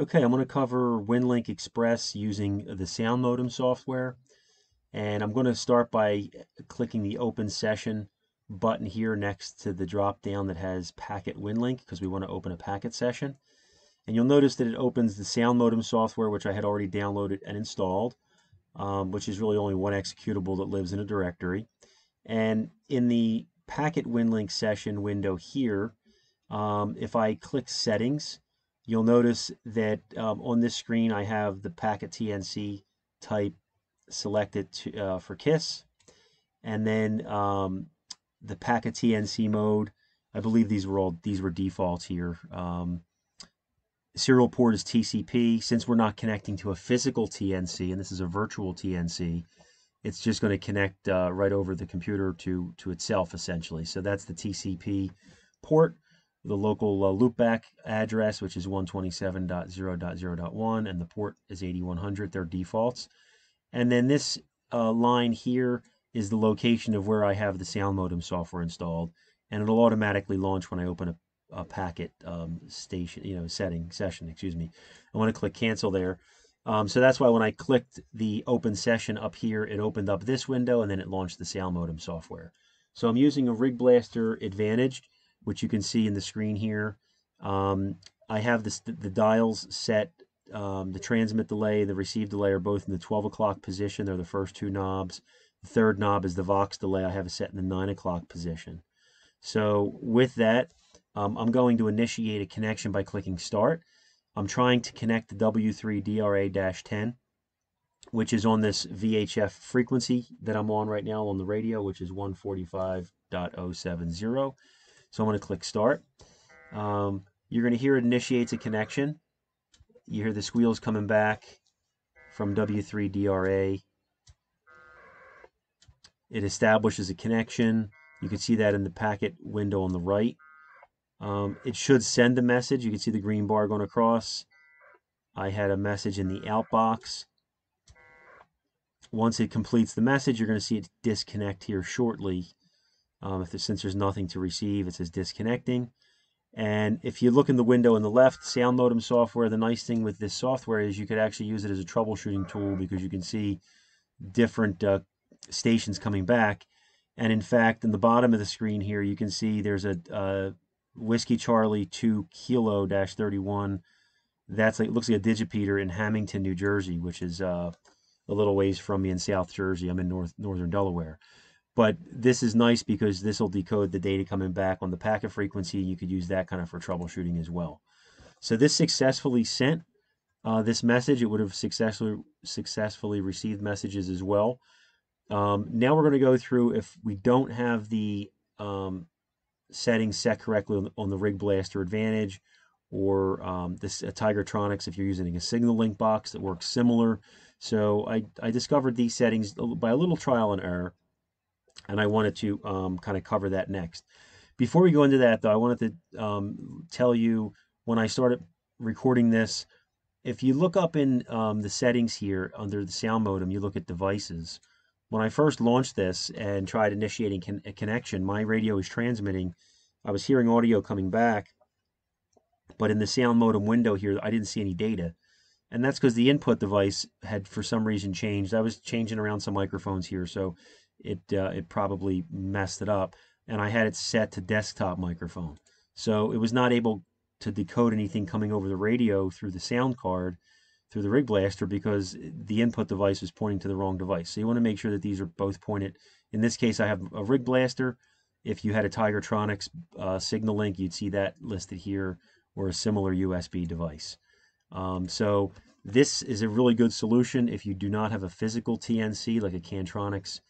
Okay, I'm going to cover WinLink Express using the sound modem software. And I'm going to start by clicking the open session button here next to the drop down that has packet WinLink because we want to open a packet session. And you'll notice that it opens the sound modem software, which I had already downloaded and installed, um, which is really only one executable that lives in a directory. And in the packet WinLink session window here, um, if I click settings, You'll notice that um, on this screen I have the packet TNC type selected to, uh, for KISS and then um, the packet TNC mode. I believe these were all these were defaults here. Um, serial port is TCP. Since we're not connecting to a physical TNC and this is a virtual TNC, it's just going to connect uh, right over the computer to to itself essentially. So that's the TCP port the local uh, loopback address, which is 127.0.0.1, and the port is 8100. They're defaults. And then this uh, line here is the location of where I have the sound modem software installed, and it'll automatically launch when I open a, a packet um, station, you know, setting session. Excuse me. I want to click cancel there. Um, so that's why when I clicked the open session up here, it opened up this window and then it launched the sound modem software. So I'm using a RigBlaster Advantage which you can see in the screen here. Um, I have this, the dials set, um, the transmit delay, the receive delay are both in the 12 o'clock position. They're the first two knobs. The third knob is the Vox delay. I have it set in the 9 o'clock position. So with that, um, I'm going to initiate a connection by clicking Start. I'm trying to connect the W3DRA-10, which is on this VHF frequency that I'm on right now on the radio, which is 145.070. So I'm going to click Start. Um, you're going to hear it initiates a connection. You hear the squeals coming back from W3DRA. It establishes a connection. You can see that in the packet window on the right. Um, it should send a message. You can see the green bar going across. I had a message in the outbox. Once it completes the message, you're going to see it disconnect here shortly. Um, if since there's nothing to receive, it says disconnecting. And if you look in the window on the left, sound modem software, the nice thing with this software is you could actually use it as a troubleshooting tool because you can see different uh, stations coming back. And in fact, in the bottom of the screen here, you can see there's a, Whiskey Charlie 2 Kilo dash 31. That's like looks like a digipeater in Hamilton, New Jersey, which is uh, a little ways from me in South Jersey. I'm in North Northern Delaware. But this is nice because this will decode the data coming back on the packet frequency. You could use that kind of for troubleshooting as well. So this successfully sent uh, this message. It would have successfully successfully received messages as well. Um, now we're going to go through if we don't have the um, settings set correctly on, the RigBlaster Advantage or um, this uh, Tigertronics if you're using a SignaLink box that works similar. So I, I discovered these settings by a little trial and error and I wanted to um, kind of cover that next. Before we go into that, though, I wanted to um, tell you when I started recording this, if you look up in um, the settings here under the sound modem, you look at devices. When I first launched this and tried initiating con a connection, my radio was transmitting. I was hearing audio coming back, but in the sound modem window here, I didn't see any data. And that's because the input device had, for some reason, changed. I was changing around some microphones here, so it uh, it probably messed it up. And I had it set to desktop microphone, so it was not able to decode anything coming over the radio through the sound card through the RigBlaster because the input device was pointing to the wrong device. So you want to make sure that these are both pointed. In this case, I have a RigBlaster. If you had a Tigertronics uh, SignaLink, you'd see that listed here, or a similar USB device. Um, so this is a really good solution if you do not have a physical TNC like a Cantronics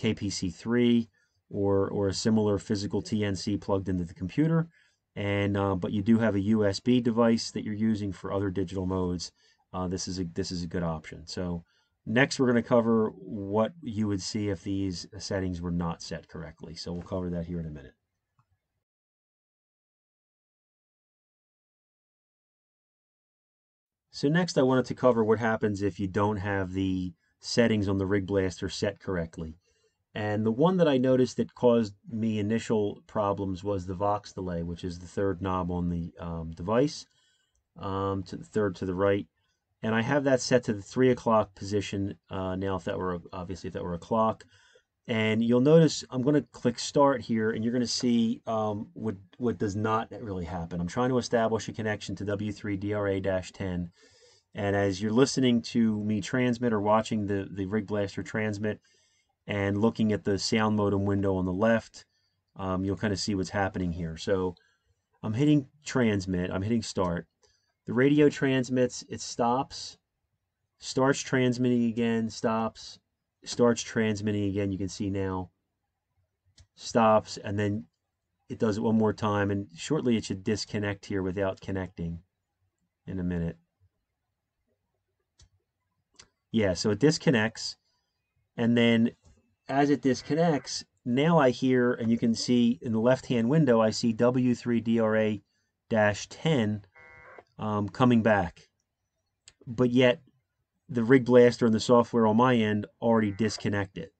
KPC3 or, or a similar physical TNC plugged into the computer. And uh, but you do have a USB device that you're using for other digital modes. Uh, this is a this is a good option. So next we're going to cover what you would see if these settings were not set correctly. So we'll cover that here in a minute. So next I wanted to cover what happens if you don't have the settings on the RigBlaster set correctly. And the one that I noticed that caused me initial problems was the Vox delay, which is the third knob on the um, device. um, to the third to the right. And I have that set to the three o'clock position uh, now, if that were, obviously, if that were a clock. And you'll notice I'm going to click start here and you're going to see um, what, what does not really happen. I'm trying to establish a connection to W3DRA-10. And as you're listening to me transmit or watching the, the RigBlaster transmit and looking at the sound modem window on the left, um, you'll kind of see what's happening here. So I'm hitting transmit, I'm hitting start. The radio transmits, it stops, starts transmitting again, stops, starts transmitting again. You can see now, stops, and then it does it one more time. And shortly it should disconnect here without connecting in a minute. Yeah, so it disconnects. And then as it disconnects, now I hear, and you can see in the left-hand window, I see W3DRA-10 um, coming back. But yet the RigBlaster and the software on my end already disconnected.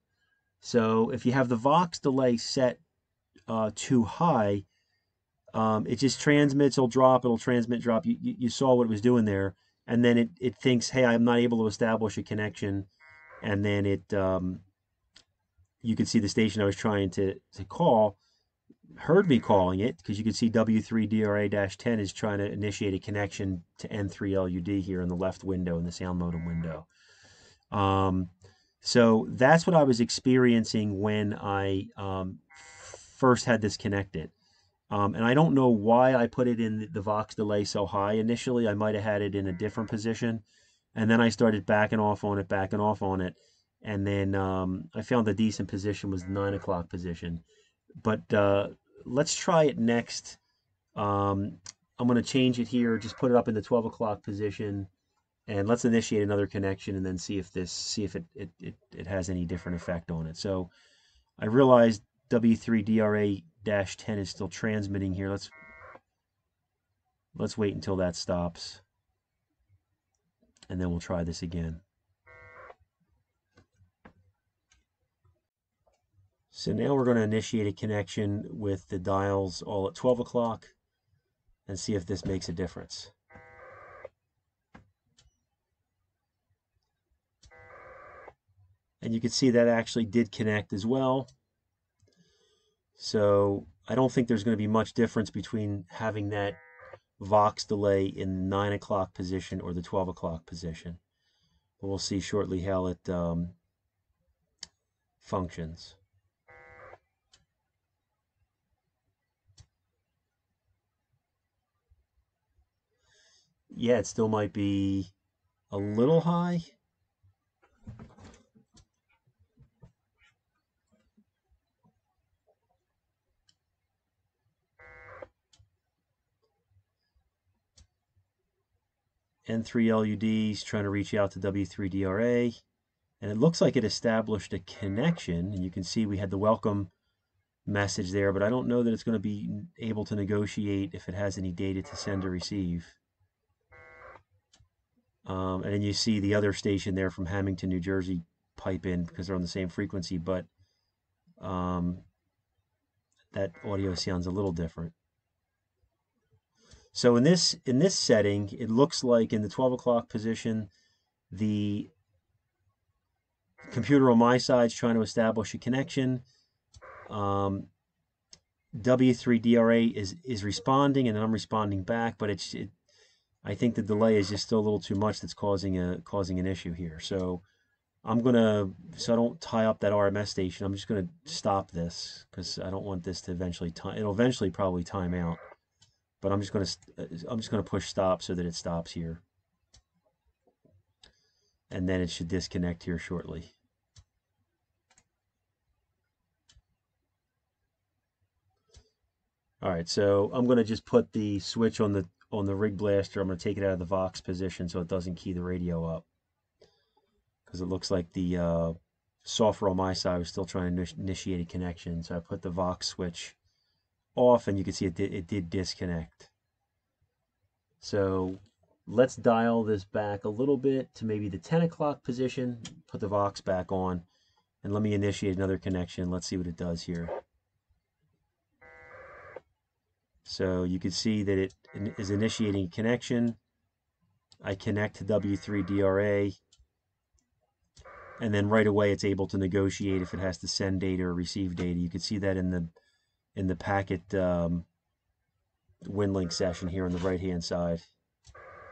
So if you have the Vox delay set uh, too high, um, it just transmits, it'll drop, it'll transmit, drop. You, you, you, saw what it was doing there. And then it, it thinks, hey, I'm not able to establish a connection. And then it, um, you can see the station I was trying to, to call heard me calling it because you can see W3DRA-10 is trying to initiate a connection to N3LUD here in the left window in the sound modem window. Um, so that's what I was experiencing when I um, first had this connected. Um, and I don't know why I put it in the Vox delay so high initially. I might have had it in a different position. And then I started backing off on it, backing off on it. And then um, I found a decent position was the 9 o'clock position. But uh, let's try it next. Um, I'm going to change it here, just put it up in the 12 o'clock position, and let's initiate another connection and then see if this, see if it, it, it, it has any different effect on it. So I realized W3DRA-10 is still transmitting here. Let's, let's wait until that stops, and then we'll try this again. So now we're going to initiate a connection with the dials all at 12 o'clock and see if this makes a difference. And you can see that actually did connect as well. So I don't think there's going to be much difference between having that Vox delay in the 9 o'clock position or the 12 o'clock position. But we'll see shortly how it um, functions. Yeah, it still might be a little high. N3 LUDs trying to reach out to W3DRA. And it looks like it established a connection. And you can see we had the welcome message there, but I don't know that it's going to be able to negotiate if it has any data to send or receive. Um, and then you see the other station there from Hamilton, New Jersey pipe in because they're on the same frequency, but um, that audio sounds a little different. So in this in this setting, it looks like in the 12 o'clock position, the computer on my side is trying to establish a connection. Um, W3DRA is is responding, and then I'm responding back, but it's it, I think the delay is just still a little too much that's causing a causing an issue here. So I'm gonna so I don't tie up that RMS station. I'm just gonna stop this because I don't want this to eventually time. It'll eventually probably time out, but I'm just gonna I'm just gonna push stop so that it stops here, and then it should disconnect here shortly. All right, so I'm going to just put the switch on the on the RigBlaster, I'm going to take it out of the Vox position so it doesn't key the radio up. Because it looks like the uh, software on my side was still trying to initiate a connection. So I put the Vox switch off and you can see it did, it did disconnect. So let's dial this back a little bit to maybe the 10 o'clock position, put the Vox back on, and let me initiate another connection. Let's see what it does here. So you can see that it is initiating connection. I connect to W3DRA, and then right away it's able to negotiate if it has to send data or receive data. You can see that in the in the packet um, WinLink session here on the right hand side,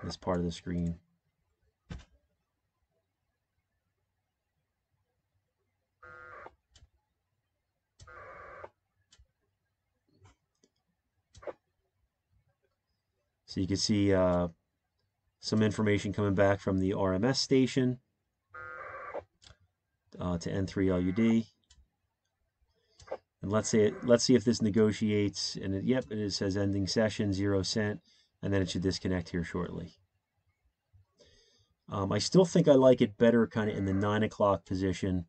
this part of the screen. So you can see uh, some information coming back from the RMS station uh, to N3LUD. And let's say it, let's see if this negotiates. And it, yep, it says ending session zero sent, and then it should disconnect here shortly. Um, I still think I like it better kind of in the nine o'clock position,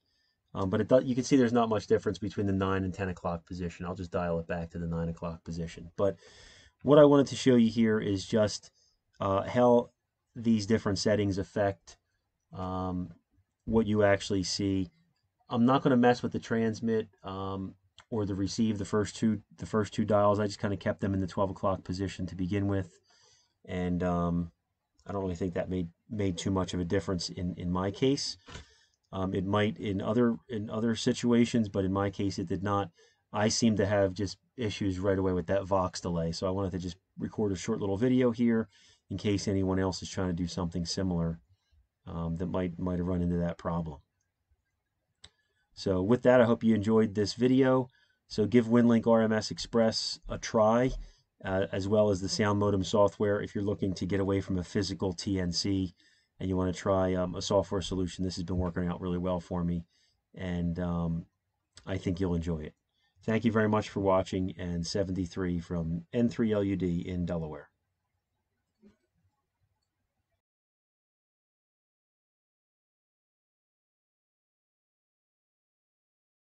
um, but it does, you can see there's not much difference between the nine and ten o'clock position. I'll just dial it back to the nine o'clock position. But what I wanted to show you here is just uh, how these different settings affect um, what you actually see. I'm not going to mess with the transmit um, or the receive the first two the first two dials. I just kind of kept them in the 12 o'clock position to begin with, and um, I don't really think that made made too much of a difference in in my case. Um, it might in other in other situations, but in my case, it did not. I seem to have just issues right away with that Vox delay. So I wanted to just record a short little video here in case anyone else is trying to do something similar um, that might, might have run into that problem. So with that, I hope you enjoyed this video. So give WinLink RMS Express a try, uh, as well as the sound modem software if you're looking to get away from a physical TNC and you want to try um, a software solution. This has been working out really well for me, and um, I think you'll enjoy it. Thank you very much for watching, and 73 from N3LUD in Delaware.